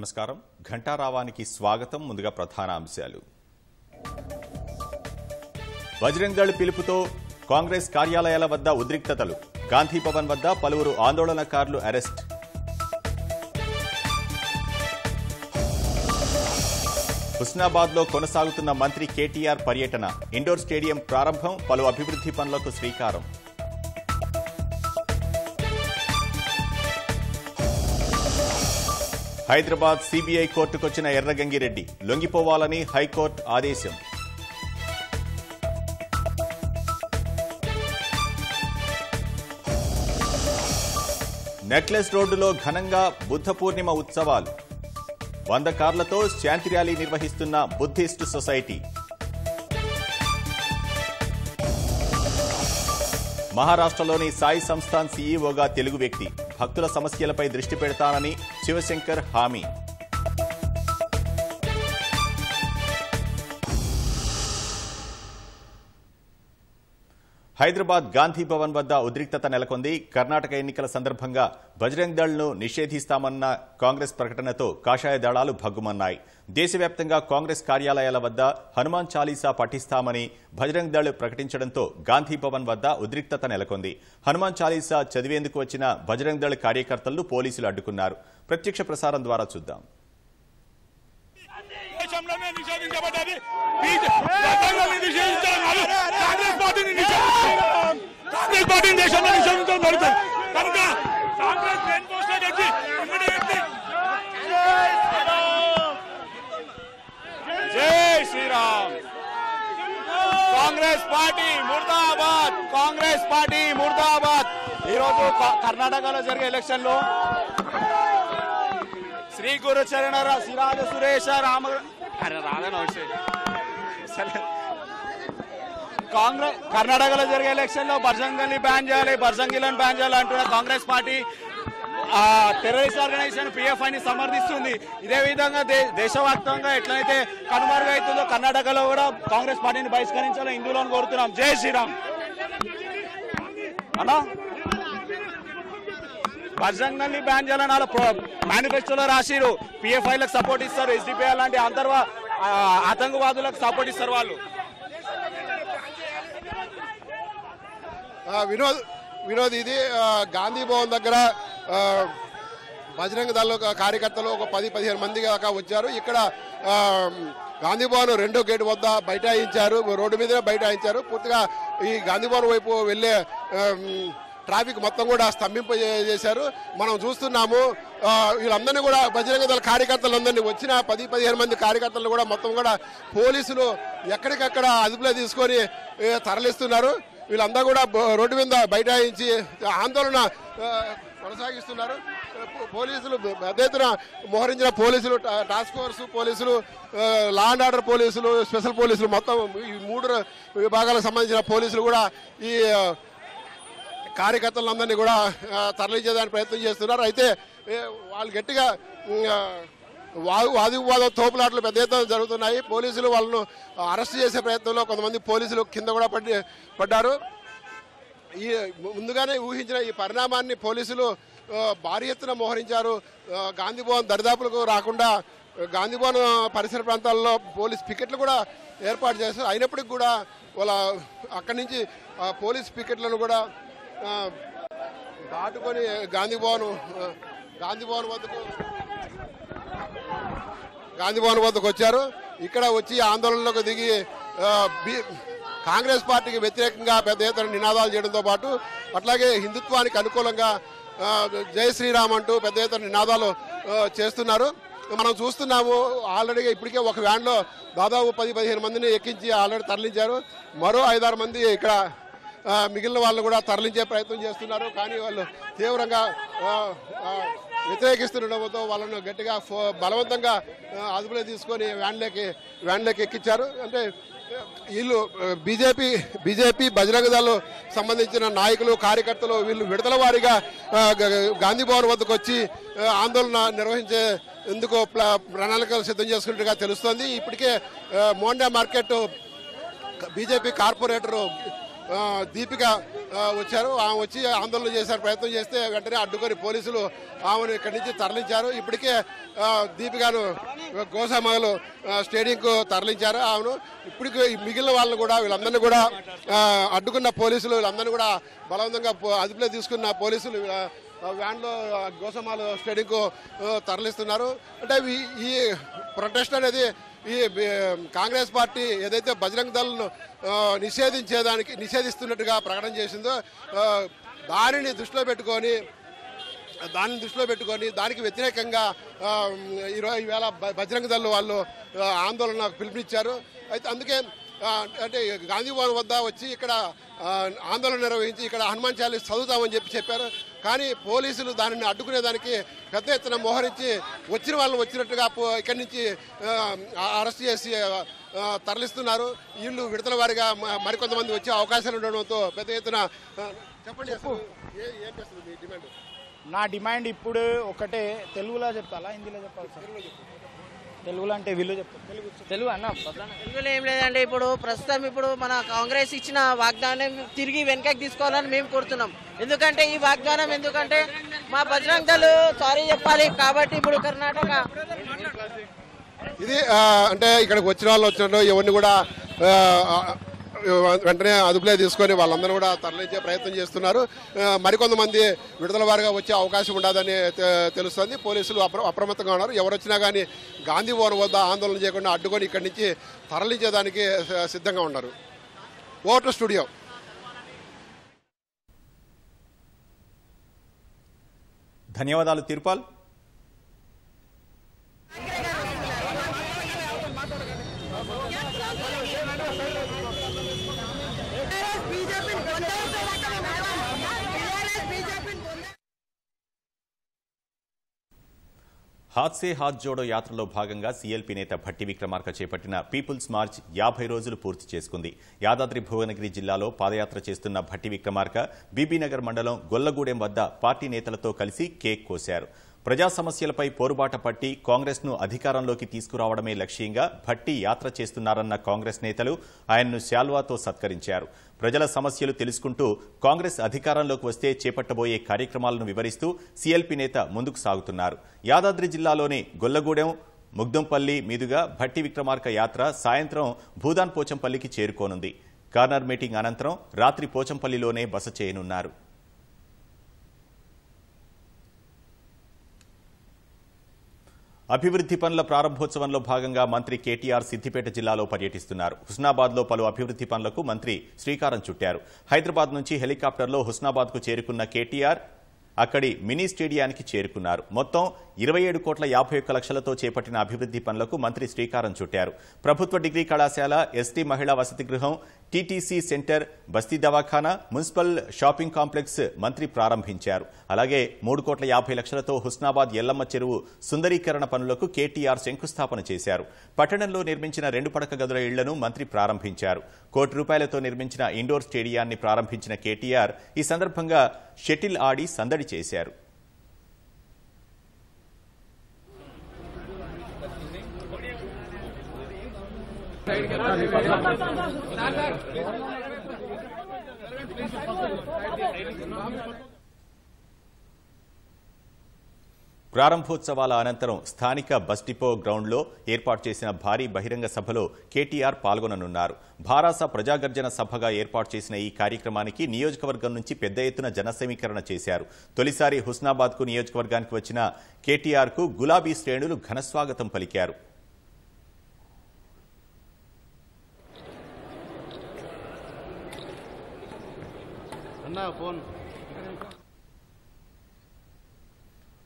నమస్కారం. ఘంటారావానికి స్వాగతం. ముందుగా ప్రధాన అంశాలు బజరంగ్ పిలుపుతో కాంగ్రెస్ కార్యాలయాల వద్ద ఉద్రిక్తతలు. గాంధీ భవన్ వద్ద పలువురు ఆందోళనకారులు అరెస్ట్. హుస్నాబాద్లో కొనసాగుతున్న మంత్రి కేటీఆర్ పర్యటన. ఇండోర్ స్టేడియం ప్రారంభం. పలు అభివృద్ధి పనులకు శ్రీకారం. హైదరాబాద్ సిబిఐ కోర్టుకొచ్చిన ఎర్రగంగిరెడ్డి లొంగిపోవాలని హైకోర్టు ఆదేశం. నెక్లెస్ రోడ్డులో ఘనంగా బుద్ధ పూర్ణిమ ఉత్సవాలు. వంద కార్లతో శాంతి ర్యాలీ నిర్వహిస్తున్న బుద్ధిస్ట్ సొసైటీ. మహారాష్ట్రలోని సాయి సంస్థాన్ సీఈఓగా తెలుగు వ్యక్తి భక్తుల సమస్యలపై దృష్టి పెడతానని శివశంకర్ హామీ. హైదరాబాద్ గాంధీ భవన్ వద్ద ఉద్రిక్తత నెలకొంది. కర్ణాటక ఎన్నికల సందర్భంగా బజరంగ్ దళ్ను నిషేధిస్తామన్న కాంగ్రెస్ ప్రకటనతో కాషాయ దళాలు భగ్గుమన్నాయి. దేశవ్యాప్తంగా కాంగ్రెస్ కార్యాలయాల వద్ద హనుమాన్ చాలీసా పఠిస్తామని బజరంగ్ దళ్ ప్రకటించడంతో గాంధీ భవన్ వద్ద ఉద్రిక్తత నెలకొంది. హనుమాన్ చాలీసా చదివేందుకు వచ్చిన బజరంగ్ దళ్ కార్యకర్తలను పోలీసులు అడ్డుకున్నారు. ప్రత్యక్ష ప్రసారం ద్వారా చూద్దాం. నిషేధించబడ్డది. కాంగ్రెస్ పార్టీని కాంగ్రెస్ పార్టీని దేశంలో నిషేధించడం జరుగుతుంది కనుక కాంగ్రెస్ మెయిన్ పోస్ట్ వచ్చి జై శ్రీరామ్. కాంగ్రెస్ పార్టీ ముర్దాబాద్. కాంగ్రెస్ పార్టీ ముర్దాబాద్. ఈరోజు కర్ణాటకలో జరిగే ఎలక్షన్లో శ్రీ గురు చరణ శ్రీరాజ సురేష రామ అరే రాధన కాంగ్రెస్ కర్ణాటకలో జరిగే ఎలక్షన్లో బర్జంగల్ని బ్యాన్ చేయాలి బర్జంగిలను బ్యాన్ చేయాలి అంటున్న Congress party terrorist organization PFI ని సమర్థిస్తుంది. ఇదే విధంగా దేశవ్యాప్తంగా ఎట్లయితే కనుమరుగైతుందో కర్ణాటకలో కూడా కాంగ్రెస్ పార్టీని బహిష్కరించాలని హిందువులను కోరుతున్నాం. జై శ్రీరామ్. అన్నా? బజరంగల్ని బ్యాన్ చేయాలని వాళ్ళ మేనిఫెస్టోలో రాసిరు. పిఎఫ్ఐలకు సపోర్ట్ ఇస్తారు. ఎస్డిపిఐ లాంటి అంతర్వా ఆతంకవాదులకు సపోర్ట్ ఇస్తారు వాళ్ళు. వినోద్ వినోద్ ఇది గాంధీ భవన్ దగ్గర బజరంగ దళ కార్యకర్తలు ఒక పది పదిహేను మంది దాకా వచ్చారు. ఇక్కడ గాంధీ భవన్ రెండో గేట్ వద్ద బైఠాయించారు రోడ్డు మీదనే బైఠాయించారు. పూర్తిగా ఈ గాంధీ భవన్ వైపు వెళ్ళే ట్రాఫిక్ మొత్తం కూడా స్తంభింప చేశారు మనం చూస్తున్నాము వీళ్ళందరినీ కూడా బజరంగ దళ కార్యకర్తలందరినీ వచ్చిన పది పదిహేను మంది కార్యకర్తలు కూడా మొత్తం కూడా పోలీసులు ఎక్కడికక్కడ అదుపులో తీసుకొని తరలిస్తున్నారు. వీళ్ళందరూ కూడా రోడ్డు మీద బైఠాయించి ఆందోళన కొనసాగిస్తున్నారు. పోలీసులు పెద్ద ఎత్తున మోహరించిన పోలీసులు టాస్క్ ఫోర్స్ పోలీసులు లా అండ్ ఆర్డర్ పోలీసులు స్పెషల్ పోలీసులు మొత్తం ఈ మూడు విభాగాలకు సంబంధించిన పోలీసులు కూడా ఈ కార్యకర్తలందరినీ కూడా తరలించేదానికి ప్రయత్నం చేస్తున్నారు. అయితే వాళ్ళు గట్టిగా వాదివాదం తోపులాట్లు పెద్ద ఎత్తున జరుగుతున్నాయి. పోలీసులు వాళ్ళను అరెస్ట్ చేసే ప్రయత్నంలో కొంతమంది పోలీసులు కింద కూడా పడి పడ్డారు. ఈ ముందుగానే ఊహించిన ఈ పరిణామాన్ని పోలీసులు భారీ ఎత్తున మోహరించారు. గాంధీభవన్ గాంధీ భవన్ దరిదాపులకు రాకుండా ఆ, గాంధీ భవన్ పరిసర ప్రాంతాల్లో పోలీస్ పికెట్లు కూడా ఏర్పాటు చేస్తారు అయినప్పటికీ కూడా వాళ్ళ అక్కడి నుంచి పోలీస్ పికెట్లను కూడా దాటుకొని గాంధీ భవన్ గాంధీ భవన్ వద్దకు గాంధీభవన్ వద్దకు వచ్చారు. ఇక్కడ వచ్చి ఆందోళనలకు దిగి బి- కాంగ్రెస్ పార్టీకి వ్యతిరేకంగా పెద్ద ఎత్తున నినాదాలు చేయడంతో పాటు అట్లాగే హిందుత్వానికి అనుకూలంగా జై శ్రీరామ్ అంటూ పెద్ద ఎత్తున నినాదాలు చేస్తున్నారు. మనం చూస్తున్నాము ఆల్రెడీ ఇప్పటికే ఒక వ్యాన్లో దాదాపు పది పదిహేను మందిని ఎక్కించి ఆల్రెడీ తరలించారు. మరో ఐదారు మంది ఇక్కడ మిగిలిన వాళ్ళు కూడా తరలించే ప్రయత్నం చేస్తున్నారు. కానీ వాళ్ళు తీవ్రంగా వ్యతిరేకిస్తుండడంతో వాళ్ళను గట్టిగా ఫో- బలవంతంగా అదుపులో తీసుకొని వ్యాన్లోకి వ్యాన్లోకి ఎక్కించారు. అంటే వీళ్ళు బీజేపీ బీజేపీ బజరంగ దళం సంబంధించిన నాయకులు కార్యకర్తలు వీళ్ళు విడతల వారీగా గాంధీ భవన్ వద్దకు వచ్చి ఆందోళన నిర్వహించే ఎందుకు ప్రణాళికలు సిద్ధం చేసుకున్నట్టుగా తెలుస్తోంది. ఇప్పటికే మోండే Monda market BJP corporator Deepika వచ్చారు. ఆమె వచ్చి ఆందోళన చేశారు ప్రయత్నం చేస్తే వెంటనే అడ్డుకొని పోలీసులు ఆమెను ఇక్కడి నుంచి తరలించారు. ఇప్పటికే దీపికను గోసామగలు స్టేడియంకు తరలించారు ఆమెను. ఇప్పటికి మిగిలిన వాళ్ళని కూడా వీళ్ళందరినీ కూడా అడ్డుకున్న పోలీసులు వీళ్ళందరినీ కూడా బలవంతంగా అదుపులో తీసుకున్న పోలీసులు వ్యాన్లో ఆ, గోసమాల స్టేడియంకు తరలిస్తున్నారు. అంటే ఈ- ఈ ప్రొటెస్ట్ అనేది ఈ కాంగ్రెస్ పార్టీ ఏదైతే బజరంగ్ దళ్ను నిషేధించేదానికి నిషేధిస్తున్నట్టుగా ప్రకటన చేసిందో దానిని దృష్టిలో పెట్టుకొని దానిని దృష్టిలో పెట్టుకొని దానికి వ్యతిరేకంగా ఇరవై ఈరోజు ఈవేళ బ- బజరంగ దళ్ వాళ్ళు ఆందోళన పిలుపునిచ్చారు. అయితే అందుకే అంటే గాంధీ భవన్ వద్ద వచ్చి ఇక్కడ ఆందోళన నిర్వహించి ఇక్కడ హనుమాన్ చాలీస్ చదువుతామని చెప్పి చెప్పారు. కానీ పోలీసులు దానిని అడ్డుకునేదానికి పెద్ద ఎత్తున మోహరించి వచ్చిన వాళ్ళని వచ్చినట్టుగా ఇక్కడి నుంచి అరెస్ట్ చేసి తరలిస్తున్నారు. వీళ్ళు విడతల వారిగా మరికొంతమంది వచ్చే అవకాశాలు ఉండడంతో పెద్ద ఎత్తున చెప్పండి నా డిమాండ్ ఇప్పుడు ఒకటే తెలుగులో చెప్పాలా హిందీలో చెప్పాలి తెలుగులో అంటే వీళ్ళు చెప్తారు. తెలుగు తెలుగు అన్న. తెలుగులో ఏం లేదండి ఇప్పుడు ప్రస్తుతం ఇప్పుడు మన కాంగ్రెస్ ఇచ్చిన వాగ్దానం తిరిగి వెనకకి తీసుకోవాలని మేము కోరుతున్నాం. ఎందుకంటే ఈ వాగ్దానం ఎందుకంటే మా బజరంగ్ దళ్ సారీ చెప్పాలి కాబట్టి ఇప్పుడు కర్ణాటక. ఇది అంటే ఇక్కడికి వచ్చిన వాళ్ళు వచ్చినట్టు ఎవరిని కూడా వెంటనే అదుపులో తీసుకొని వాళ్ళందరూ కూడా తరలించే ప్రయత్నం చేస్తున్నారు. మరికొంతమంది విడుదల వారిగా వచ్చే అవకాశం ఉండదని తె- తెలుస్తుంది. పోలీసులు అప్ర అప్రమత్తంగా ఉన్నారు. ఎవరు వచ్చినా కానీ గాంధీ భవన్ వద్ద ఆందోళన చేయకుండా అడ్డుకొని ఇక్కడి నుంచి తరలించేదానికి సిద్ధంగా ఉన్నారు. Voter studio. ధన్యవాదాలు తిరుపాల్. హాత్ సే హాత్ జోడో యాత్రలో భాగంగా సీఎల్పీ నేత భట్టి విక్రమార్క చేపట్టిన పీపుల్స్ మార్చ్ యాభై రోజులు పూర్తి చేసుకుంది. యాదాద్రి భువనగిరి జిల్లాలో పాదయాత్ర చేస్తున్న భట్టి విక్రమార్క బీబీనగర్ మండలం గొల్లగూడెం వద్ద పార్టీ నేతలతో కలిసి కేక్ కోశారు. ప్రజా సమస్యలపై పోరుబాట పట్టి కాంగ్రెస్ను అధికారంలోకి తీసుకురావడమే లక్ష్యంగా భట్టి యాత్ర చేస్తున్నారన్న కాంగ్రెస్ నేతలు ఆయన్ను శాల్వాతో సత్కరించారు. ప్రజల సమస్యలు తెలుసుకుంటూ కాంగ్రెస్ అధికారంలోకి వస్తే చేపట్టబోయే కార్యక్రమాలను వివరిస్తూ సీఎల్పీ నేత ముందుకు సాగుతున్నారు. యాదాద్రి జిల్లాలోని గొల్లగూడెం ముగ్దంపల్లి మీదుగా భట్టి విక్రమార్క యాత్ర సాయంత్రం భూదాన్ పోచంపల్లికి చేరుకోనుంది. కార్నర్ మీటింగ్ అనంతరం రాత్రి పోచంపల్లిలోనే బస చేయనున్నారు. అభివృద్ధి పనుల ప్రారంభోత్సవంలో భాగంగా మంత్రి కేటీఆర్ సిద్దిపేట జిల్లాలో పర్యటిస్తున్నారు. హుస్నాబాద్లో పలు అభివృద్ధి పనులకు మంత్రి శ్రీకారం చుట్టారు. హైదరాబాద్ నుంచి హెలికాప్టర్లో హుస్నాబాద్కు చేరుకున్న కేటీఆర్ అక్కడి మినీ స్టేడియానికి చేరుకున్నారు. మొత్తం ఇరవై ఏడు కోట్ల యాభై ఒక్క లక్షలతో చేపట్టిన అభివృద్ధి పనులకు మంత్రి శ్రీకారం చుట్టారు. ప్రభుత్వ డిగ్రీ కళాశాల ఎస్టీ మహిళా వసతి గృహం టీటీసీ సెంటర్ బస్తీ దవాఖానా మున్సిపల్ షాపింగ్ కాంప్లెక్స్ మంత్రి ప్రారంభించారు. అలాగే మూడు కోట్ల యాభై లక్షలతో హుస్నాబాద్ ఎల్లమ్మ చెరువు సుందరీకరణ పనులకు కేటీఆర్ శంకుస్థాపన చేశారు. పట్టణంలో నిర్మించిన రెండు పడక గదుల ఇళ్ళను మంత్రి ప్రారంభించారు. కోటి రూపాయలతో నిర్మించిన ఇండోర్ స్టేడియాన్ని ప్రారంభించిన కేటీఆర్ ఈ సందర్భంగా షటిల్ ఆడి సందడి చేశారు. ప్రారంభోత్సవాల అనంతరం స్థానిక బస్ డిపో గ్రౌండ్లో ఏర్పాటు చేసిన భారీ బహిరంగ సభలో కేటీఆర్ పాల్గొననున్నారు. భారాస ప్రజాగర్జన సభగా ఏర్పాటు చేసిన ఈ కార్యక్రమానికి నియోజకవర్గం నుంచి పెద్ద ఎత్తున జనసమీకరణ చేశారు. తొలిసారి హుస్నాబాద్కు నియోజకవర్గానికి వచ్చిన కేటీఆర్కు గులాబీ శ్రేణులు ఘనస్వాగతం పలికారు.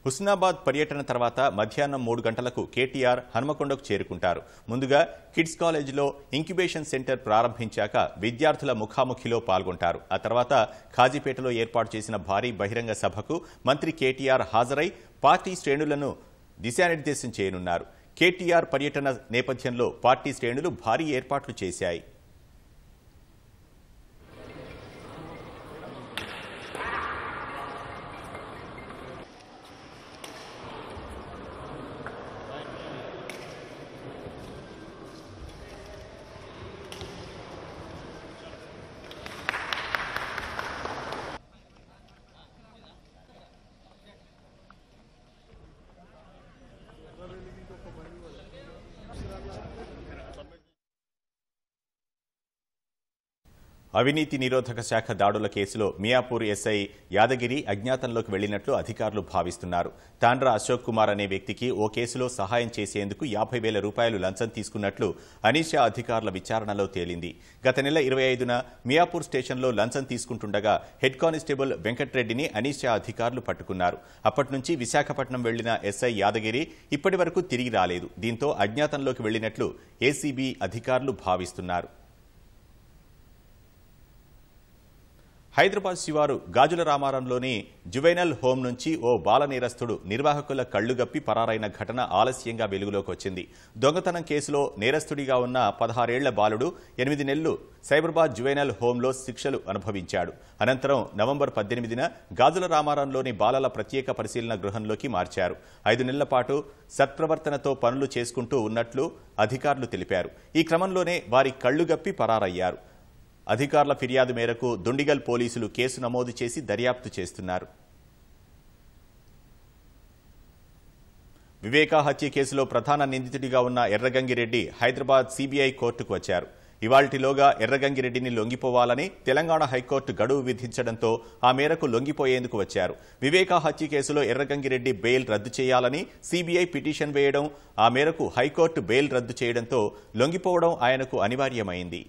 హుస్నాబాద్ పర్యటన తర్వాత మధ్యాహ్నం మూడు గంటలకు కేటీఆర్ హనుమకొండకు చేరుకుంటారు. ముందుగా కిడ్స్ కాలేజీలో ఇంక్యుబేషన్ సెంటర్ ప్రారంభించాక విద్యార్థుల ముఖాముఖిలో పాల్గొంటారు. ఆ తర్వాత ఖాజీపేటలో ఏర్పాటు చేసిన భారీ బహిరంగ సభకు మంత్రి కేటీఆర్ హాజరై పార్టీ శ్రేణులను దిశానిర్దేశం చేయనున్నారు. కేటీఆర్ పర్యటన నేపథ్యంలో పార్టీ శ్రేణులు భారీ ఏర్పాట్లు చేశాయి. అవినీతి నిరోధక శాఖ దాడుల కేసులో మియాపూర్ ఎస్ఐ యాదగిరి అజ్ఞాతంలోకి వెళ్ళినట్లు అధికారులు భావిస్తున్నారు. తాండ్రా అశోక్ కుమార్ అనే వ్యక్తికి ఓ కేసులో సహాయం చేసేందుకు యాభై వేల రూపాయలు లంచం తీసుకున్నట్లు అనీషా అధికారుల విచారణలో తేలింది. గత నెల ఇరవై ఐదున మియాపూర్ స్టేషన్లో లంచం తీసుకుంటుండగా హెడ్ కానిస్టేబుల్ వెంకట్రెడ్డిని అనీషా అధికారులు పట్టుకున్నారు. అప్పటి నుంచి విశాఖపట్నం వెళ్ళిన ఎస్ఐ యాదగిరి ఇప్పటి తిరిగి రాలేదు. దీంతో అజ్ఞాతంలోకి వెళ్ళినట్లు ఏసీబీ అధికారులు భావిస్తున్నారు. హైదరాబాద్ శివారు గాజుల రామారంలోని జువైనల్ హోం నుంచి ఓ బాల నేరస్తుడు నిర్వాహకుల కళ్ళుగప్పి పరారైన ఘటన ఆలస్యంగా వెలుగులోకి వచ్చింది. దొంగతనం కేసులో నేరస్తుడిగా ఉన్న పదహారేళ్ళ బాలుడు ఎనిమిది నెలలు సైబరాబాద్ జువైనల్ హోంలో శిక్షలు అనుభవించాడు. అనంతరం నవంబర్ పద్దెనిమిదిన గాజుల రామారంలోని బాలల ప్రత్యేక పరిశీలన గృహంలోకి మార్చారు. ఐదు నెలల పాటు సత్ప్రవర్తనతో పనులు చేసుకుంటూ ఉన్నట్లు అధికారులు తెలిపారు. ఈ క్రమంలోనే వారి కళ్ళుగప్పి పరారయ్యారు. అధికారుల ఫిర్యాదు మేరకు దుండిగల్ పోలీసులు కేసు నమోదు చేసి దర్యాప్తు చేస్తున్నారు. వివేకా హత్య కేసులో ప్రధాన నిందితుడిగా ఉన్న ఎర్రగంగిరెడ్డి హైదరాబాద్ సీబీఐ కోర్టుకు వచ్చారు. ఇవాల్టిలోగా ఎర్రగంగిరెడ్డిని లొంగిపోవాలని తెలంగాణ హైకోర్టు గడువు విధించడంతో ఆ మేరకు లొంగిపోయేందుకు వచ్చారు. వివేకా హత్య కేసులో ఎర్రగంగిరెడ్డి బెయిల్ రద్దు చేయాలని సీబీఐ పిటిషన్ వేయడం ఆ మేరకు హైకోర్టు బెయిల్ రద్దు చేయడంతో లొంగిపోవడం ఆయనకు అనివార్యమైంది.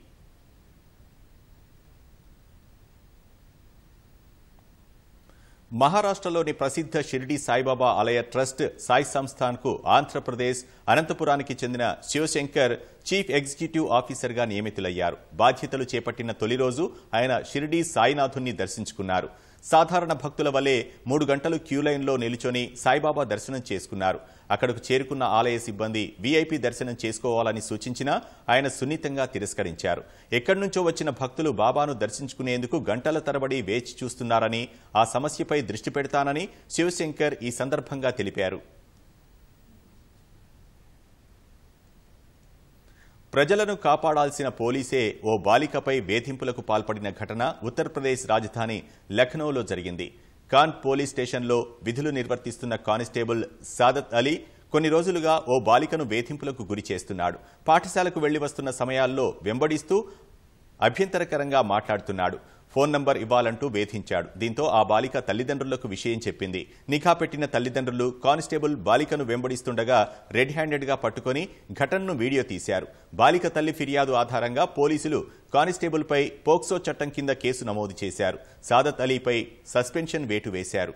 మహారాష్ట్రలోని ప్రసిద్ధ షిరిడి సాయిబాబా ఆలయ ట్రస్ట్ సాయి సంస్థాన్కు ఆంధ్రప్రదేశ్ అనంతపురానికి చెందిన శివశంకర్ చీఫ్ ఎగ్జిక్యూటివ్ ఆఫీసర్గా నియమితులయ్యారు. బాధ్యతలు చేపట్టిన తొలి రోజు ఆయన షిరిడి సాయినాథుణ్ణి దర్శించుకున్నారు. సాధారణ భక్తుల వలె మూడు గంటలు క్యూలైన్లో నిలుచొని సాయిబాబా దర్శనం చేసుకున్నారు. అక్కడకు చేరుకున్న ఆలయ సిబ్బంది వీఐపీ దర్శనం చేసుకోవాలని సూచించినా ఆయన సున్నితంగా తిరస్కరించారు. ఎక్కడి నుంచో వచ్చిన భక్తులు బాబాను దర్శించుకునేందుకు గంటల తరబడి వేచి చూస్తున్నారని ఆ సమస్యపై దృష్టి పెడతానని శివశంకర్ ఈ సందర్భంగా తెలిపారు. ప్రజలను కాపాడాల్సిన పోలీసే ఓ బాలికపై వేధింపులకు పాల్పడిన ఘటన ఉత్తరప్రదేశ్ రాజధాని లఖనౌలో జరిగింది. కాన్ పోలీస్ స్టేషన్లో విధులు నిర్వర్తిస్తున్న కానిస్టేబుల్ సాదత్ అలీ కొన్ని రోజులుగా ఓ బాలికను వేధింపులకు గురి చేస్తున్నాడు. పాఠశాలకు వెళ్ళి వస్తున్న సమయాల్లో వెంబడిస్తూ అభ్యంతరకరంగా మాట్లాడుతున్నాడు. ఫోన్ నంబర్ ఇవ్వాలంటూ వేధించాడు. దీంతో ఆ బాలిక తల్లిదండ్రులకు విషయం చెప్పింది. నిఘా పెట్టిన తల్లిదండ్రులు కానిస్టేబుల్ బాలికను వెంబడిస్తుండగా రెడ్ హ్యాండెడ్గా పట్టుకొని ఘటనను వీడియో తీశారు. బాలిక తల్లి ఫిర్యాదు ఆధారంగా పోలీసులు కానిస్టేబుల్పై పోక్సో చట్టం కింద కేసు నమోదు చేశారు. సాదత్ అలీపై సస్పెన్షన్ వేటు వేశారు.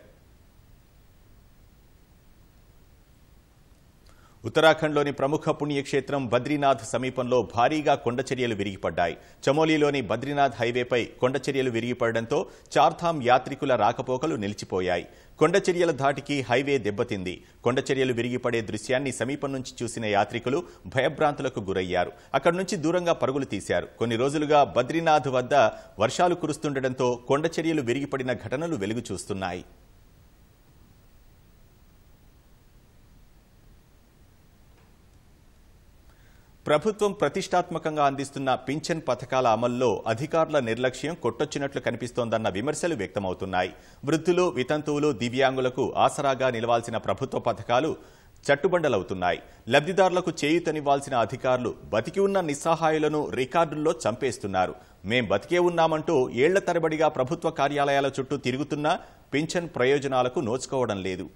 ఉత్తరాఖండ్లోని ప్రముఖ పుణ్యక్షేత్రం బద్రీనాథ్ సమీపంలో భారీగా కొండచర్యలు విరిగిపడ్డాయి. చమోలీలోని బద్రీనాథ్ హైవేపై కొండచర్యలు విరిగిపడడంతో చార్ధామ్ యాత్రికుల రాకపోకలు నిలిచిపోయాయి. కొండచర్యల ధాటికి హైవే దెబ్బతింది. కొండచర్యలు విరిగిపడే దృశ్యాన్ని సమీపం నుంచి చూసిన యాత్రికులు భయభ్రాంతులకు గురయ్యారు. అక్కడి నుంచి దూరంగా పరుగులు తీశారు. కొన్ని రోజులుగా బద్రీనాథ్ వద్ద వర్షాలు కురుస్తుండటంతో కొండచర్యలు విరిగిపడిన ఘటనలు వెలుగు చూస్తున్నాయి. ప్రభుత్వం ప్రతిష్టాత్మకంగా అందిస్తున్న పింఛన్ పథకాల అమల్లో అధికారుల నిర్లక్ష్యం కొట్టొచ్చినట్లు కనిపిస్తోందన్న విమర్శలు వ్యక్తమవుతున్నాయి. వృద్ధులు వితంతువులు దివ్యాంగులకు ఆసరాగా నిలవాల్సిన ప్రభుత్వ పథకాలు చట్టుబండలవుతున్నాయి. లబ్ధిదారులకు చేయూతనివ్వాల్సిన అధికారులు బతికి ఉన్న నిస్సహాయులను రికార్డుల్లో చంపేస్తున్నారు. మేం బతికే ఉన్నామంటూ ఏళ్ళ తరబడిగా ప్రభుత్వ కార్యాలయాల చుట్టూ తిరుగుతున్నా పింఛన్ ప్రయోజనాలకు నోచుకోవడం లేదు.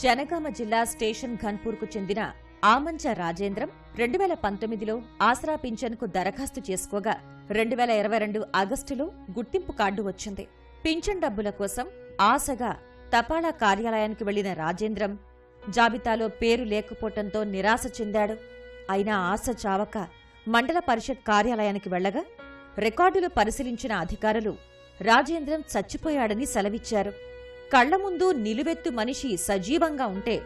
జనగామ జిల్లా స్టేషన్ ఘన్పూర్కు చెందిన ఆమంచ రాజేంద్రం రెండు వేల పంతొమ్మిదిలో ఆసరా పింఛన్కు దరఖాస్తు చేసుకోగా రెండు వేల ఇరవై రెండు ఆగస్టులో గుర్తింపు కార్డు వచ్చింది. పింఛన్ డబ్బుల కోసం ఆశగా తపాలా కార్యాలయానికి వెళ్ళిన రాజేంద్రం జాబితాలో పేరు లేకపోవటంతో నిరాశ చెందాడు. అయినా ఆశ చావక మండల పరిషత్ కార్యాలయానికి వెళ్ళగా రికార్డులు పరిశీలించిన అధికారులు రాజేంద్రం చచ్చిపోయాడని సెలవిచ్చారు. కళ్ళ ముందు నిలువెత్తు మనిషి సజీవంగా ఉంటే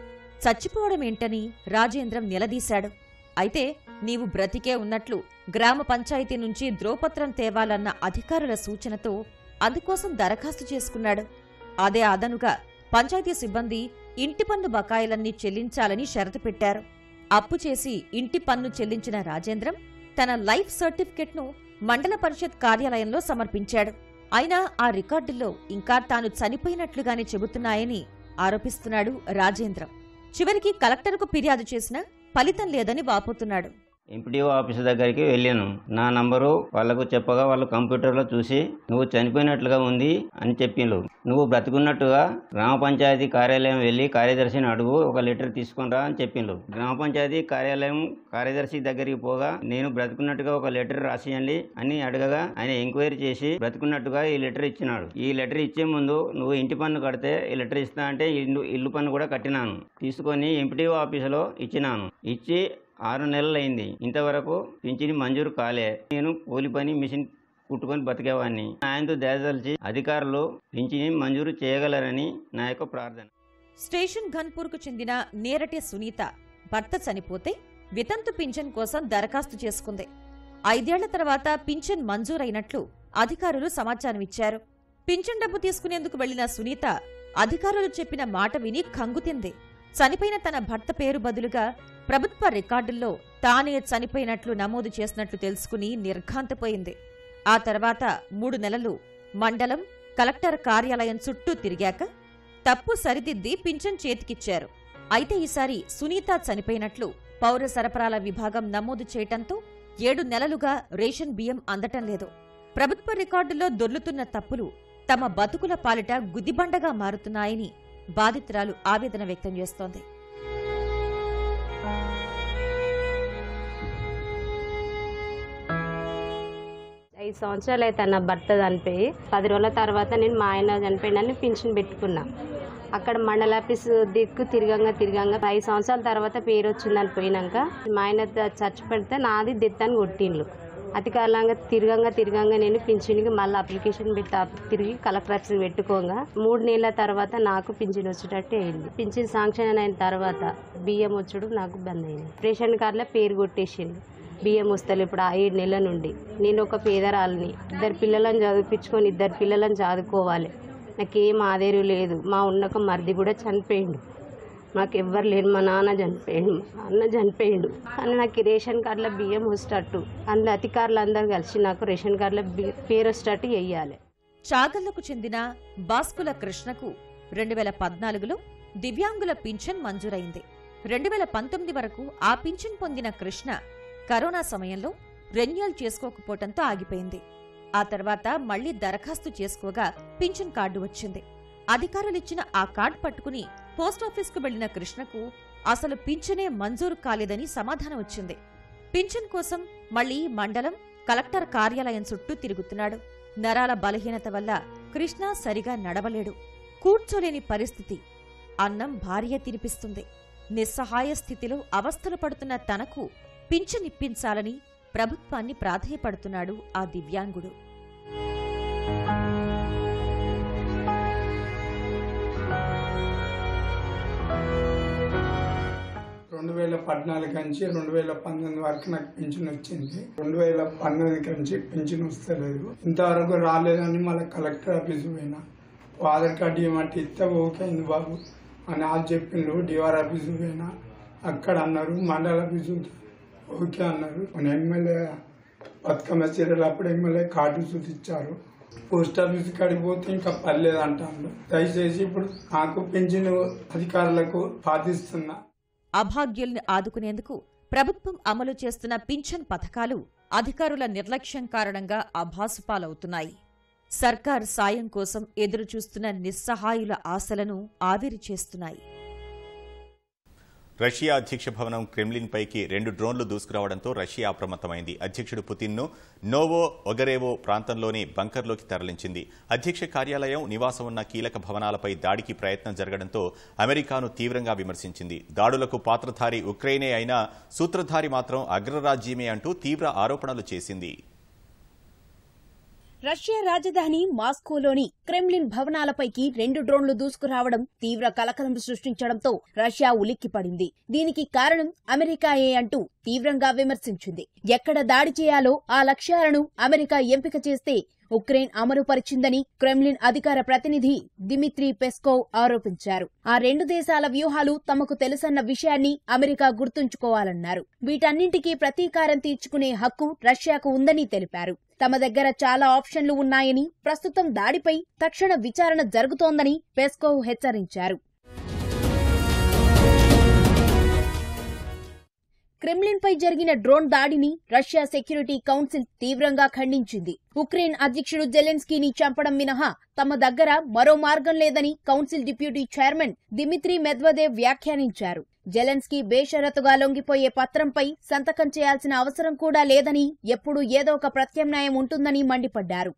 చచ్చిపోవడమేంటని రాజేంద్రం నిలదీశాడు. అయితే నీవు బ్రతికే ఉన్నట్లు గ్రామ పంచాయతీ నుంచి ద్రోపత్రం తేవాలన్న అధికారుల సూచనతో అందుకోసం దరఖాస్తు చేసుకున్నాడు. అదే అదనుగా పంచాయతీ సిబ్బంది ఇంటి పన్ను బకాయిలన్నీ చెల్లించాలని షరతు పెట్టారు. అప్పు చేసి ఇంటి పన్ను చెల్లించిన రాజేంద్రం తన లైఫ్ సర్టిఫికెట్ను మండల పరిషత్ కార్యాలయంలో సమర్పించాడు. అయినా ఆ రికార్డుల్లో ఇంకా తాను చనిపోయినట్లుగానే చెబుతున్నాయని ఆరోపిస్తున్నాడు రాజేంద్రం. చివరికి కలెక్టర్కు ఫిర్యాదు చేసినా ఫలితం లేదని వాపోతున్నాడు. ఎంపీడీఓ ఆఫీస్ దగ్గరికి వెళ్ళాను. నా నంబరు వాళ్ళకు చెప్పగా వాళ్ళు కంప్యూటర్లో చూసి నువ్వు చనిపోయినట్లుగా ఉంది అని చెప్పిండ్రు నువ్వు బ్రతుకున్నట్టుగా గ్రామ పంచాయతీ కార్యాలయం వెళ్ళి కార్యదర్శిని అడుగు ఒక లెటర్ తీసుకుని రా అని చెప్పిండ్రు గ్రామ పంచాయతీ కార్యాలయం కార్యదర్శి దగ్గరికి పోగా నేను బ్రతుకున్నట్టుగా ఒక లెటర్ రాసియండి అని అడగగా ఆయన ఎంక్వైరీ చేసి బ్రతుకున్నట్టుగా ఈ లెటర్ ఇచ్చినాడు. ఈ లెటర్ ఇచ్చే ముందు నువ్వు ఇంటి పన్ను కడితే ఈ లెటర్ ఇస్తా అంటే ఇల్లు ఇల్లు పన్ను కూడా కట్టినాను. తీసుకొని ఎంపీడీఓ ఆఫీసులో ఇచ్చినాను. ఇచ్చి ఆరు నెలలైంది. అయింది ఇంతవరకు పింఛని మంజూరు కాలే. నేను కూలి పని మిషన్ కుట్టుకొని బతికేవాడిని ఆయనతో దయదలిచి అధికారులు పింఛని మంజూరు చేయగలరని నా యొక్క ప్రార్థన. స్టేషన్ ఘన్పూర్కు చెందిన నేరటి సునీత భర్త చనిపోతే వితంతు పింఛన్ కోసం దరఖాస్తు చేసుకుంది. ఐదేళ్ళ తర్వాత పింఛన్ మంజూరైనట్లు అధికారులు సమాచారం ఇచ్చారు. పింఛన్ డబ్బు తీసుకునేందుకు వెళ్ళిన సునీత అధికారులు చెప్పిన మాట విని కంగుతింది చనిపోయిన తన భర్త పేరు బదులుగా ప్రభుత్వ రికార్డుల్లో తానే చనిపోయినట్లు నమోదు చేసినట్లు తెలుసుకుని నిర్ఘాంతపోయింది. ఆ తర్వాత మూడు నెలలు మండలం కలెక్టర్ కార్యాలయం చుట్టూ తిరిగాక తప్పు సరిదిద్ది పింఛన్ చేతికిచ్చారు. అయితే ఈసారి సునీత చనిపోయినట్లు పౌర సరఫరాల విభాగం నమోదు చేయటంతో ఏడు నెలలుగా రేషన్ బియ్యం అందటం లేదు. ప్రభుత్వ రికార్డుల్లో దొర్లుతున్న తప్పులు తమ బతుకుల పాలిట గుదిబండగా మారుతున్నాయని బాధితురాలు ఆవేదన వ్యక్తం చేస్తోంది. ఐదు సంవత్సరాలు అయితే నా భర్త చనిపోయి పది రోజుల తర్వాత నేను మా ఆయన చనిపోయినని పింఛన్ పెట్టుకున్నా. అక్కడ మండల ఆఫీస్ దిక్కు తిరగంగా తిరగంగా ఐదు సంవత్సరాల తర్వాత పేరు వచ్చిందని పోయినాక మా ఆయన చచ్చిపెడితే నాది దిత్తని కొట్టిండ్లు అతికాలంగా తిరగంగా తిరగంగా నేను పింఛన్కి మళ్ళీ అప్లికేషన్ పెట్టి తిరిగి కలెక్టర్ ఆఫీస్ పెట్టుకోగా. మూడు నెలల తర్వాత నాకు పింఛన్ వచ్చేటట్టు అయింది. పింఛన్ శాంక్షన్ అయిన తర్వాత బియ్యం వచ్చుడు నాకు బంద్ అయింది. రేషన్ కార్డులో పేరు కొట్టేసింది బియ్యం వస్తలు ఇప్పుడు ఆ ఏడు నెలల నుండి. నేను ఒక పేదరాలని. ఇద్దరు పిల్లలను చదివిపించుకొని ఇద్దరు పిల్లలను చదువుకోవాలి. నాకేం ఆదేరు లేదు. మా ఉన్నక మరిది కూడా చనిపోయిండు. నాకు ఎవ్వరు లేరు. మా నాన్న చనిపోయిండు. మా అన్న చనిపోయిండు. కానీ నాకు రేషన్ కార్డులో బియ్యం వచ్చేటట్టు అందులో అధికారులు అందరూ కలిసి నాకు రేషన్ కార్డులో బి- పేరు వచ్చేటట్టు వేయాలి చాగళ్ళకు చెందిన బాస్కుల కృష్ణకు రెండు వేల పద్నాలుగులో దివ్యాంగుల పింఛన్ మంజూరైంది. రెండు వేల పంతొమ్మిది వరకు ఆ పింఛన్ పొందిన కృష్ణ కరోనా సమయంలో రెన్యువల్ చేసుకోకపోవటంతో ఆగిపోయింది. ఆ తర్వాత మళ్ళీ దరఖాస్తు చేసుకోగా పింఛన్ కార్డు వచ్చింది. అధికారులిచ్చిన ఆ కార్డు పట్టుకుని పోస్టాఫీస్కు వెళ్ళిన కృష్ణకు అసలు పింఛనే మంజూరు కాలేదని సమాధానం వచ్చింది. పింఛన్ కోసం మళ్ళీ మండలం కలెక్టర్ కార్యాలయం చుట్టూ తిరుగుతున్నాడు. నరాల బలహీనత వల్ల కృష్ణ సరిగా నడవలేడు. కూర్చోలేని పరిస్థితి. అన్నం భార్య తినిపిస్తుంది. నిస్సహాయ స్థితిలో అవస్థలు పడుతున్న తనకు పింఛనిప్పించాలని ప్రభుత్వాన్ని ప్రాధేయపడుతున్నాడు ఆ దివ్యాంగుడు. రెండు వేల పద్నాలుగు నుంచి రెండు వేల పంతొమ్మిది వరకు నాకు పింఛన్ వచ్చింది. రెండు వేల పంతొమ్మిది నుంచి పింఛన్ వస్తలేదు. ఇంతవరకు రాలేదని మళ్ళీ కలెక్టర్ ఆఫీస్ పోయినా. ఆధార్ కార్డు ఏమంటే ఇస్తే ఓకే బాబు అని వాళ్ళు చెప్పిండ్రు. డిఆర్ ఆఫీస్ పోయినా. అక్కడ అన్నారు మండల ఆఫీసు ఓకే అన్నారు. మన ఎమ్మెల్యే బతుకమ్మ చీరలు అప్పుడు ఎమ్మెల్యే కార్డు చూపించారు పోస్ట్ ఆఫీస్ కాడికి పోతే ఇంకా పర్లేదు అంటాను దయచేసి ఇప్పుడు నాకు పెంచిన అధికారులకు బాధిస్తున్నా అభాగ్యుల్ని ఆదుకునేందుకు ప్రభుత్వం అమలు చేస్తున్న పింఛన్ పథకాలు అధికారుల నిర్లక్ష్యం కారణంగా అభాసుపాలవుతున్నాయి. సర్కార్ సాయం కోసం ఎదురుచూస్తున్న నిస్సహాయుల ఆశలను ఆవిరి చేస్తున్నాయి. రష్యా అధ్యక్ష భవనం క్రెమ్లిన్ పైకి రెండు డ్రోన్లు దూసుకురావడంతో రష్యా అప్రమత్తమైంది. అధ్యక్షుడు పుతిన్ను నోవో ఒగరేవో ప్రాంతంలోని బంకర్లోకి తరలించింది. అధ్యక్ష కార్యాలయం నివాసం ఉన్న కీలక భవనాలపై దాడికి ప్రయత్నం జరగడంతో అమెరికాను తీవ్రంగా విమర్శించింది. దాడులకు పాత్రధారి ఉక్రెయినే అయినా సూత్రధారి మాత్రం అగ్రరాజ్యమే అంటూ తీవ్ర ఆరోపణలు చేసింది. రష్యా రాజధాని మాస్కోలోని క్రెమ్లిన్ భవనాలపైకి రెండు డ్రోన్లు దూసుకురావడం తీవ్ర కలకలం సృష్టించడంతో రష్యా ఉలిక్కిపడింది. దీనికి కారణం అమెరికాయే అంటూ తీవ్రంగా విమర్శించింది. ఎక్కడ దాడి చేయాలో ఆ లక్ష్యాలను అమెరికా ఎంపిక చేస్తే ఉక్రెయిన్ అమలుపరిచిందని క్రెమ్లిన్ అధికార ప్రతినిధి దిమిత్రి పెస్కోవ్ ఆరోపించారు. ఆ రెండు దేశాల వ్యూహాలు తమకు తెలుసన్న విషయాన్ని అమెరికా గుర్తుంచుకోవాలన్నారు. వీటన్నింటికీ ప్రతీకారం తీర్చుకునే హక్కు రష్యాకు ఉందని తెలిపారు. తమ దగ్గర చాలా ఆప్షన్లు ఉన్నాయని ప్రస్తుతం దాడిపై తక్షణ విచారణ జరుగుతోందని పెస్కోవ్ హెచ్చరించారు. క్రెమ్లిన్పై జరిగిన డ్రోన్ దాడిని రష్యా సెక్యూరిటీ కౌన్సిల్ తీవ్రంగా ఖండించింది. ఉక్రెయిన్ అధ్యక్షుడు జెలెన్స్కీని చంపడం మినహా తమ దగ్గర మరో మార్గం లేదని council deputy chairman Dmitry Medvedev వ్యాఖ్యానించారు. జెలెన్స్కీ బేషరతుగా లొంగిపోయే పత్రంపై సంతకం చేయాల్సిన అవసరం కూడా లేదని ఎప్పుడూ ఏదో ఒక ప్రత్యామ్నాయం ఉంటుందని మండిపడ్డారు.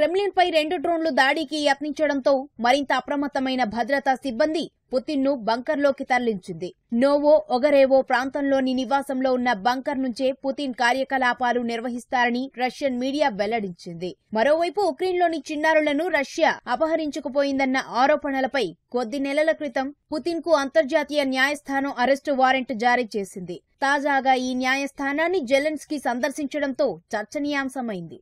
క్రెమ్లిన్పై రెండు డ్రోన్లు దాడికి యత్నించడంతో మరింత అప్రమత్తమైన భద్రతా సిబ్బంది పుతిన్ను బంకర్లోకి తరలించింది. నోవో ఒగరేవో ప్రాంతంలోని నివాసంలో ఉన్న బంకర్ నుంచే పుతిన్ కార్యకలాపాలు నిర్వహిస్తారని రష్యన్ మీడియా వెల్లడించింది. మరోవైపు ఉక్రెయిన్లోని చిన్నారులను రష్యా అపహరించుకుపోయిందన్న ఆరోపణలపై కొద్ది నెలల క్రితం పుతిన్కు అంతర్జాతీయ న్యాయస్థానం అరెస్టు వారెంట్ జారీ చేసింది. తాజాగా ఈ న్యాయస్థానాన్ని జెలెన్స్కీ సందర్శించడంతో చర్చనీయాంశమైంది.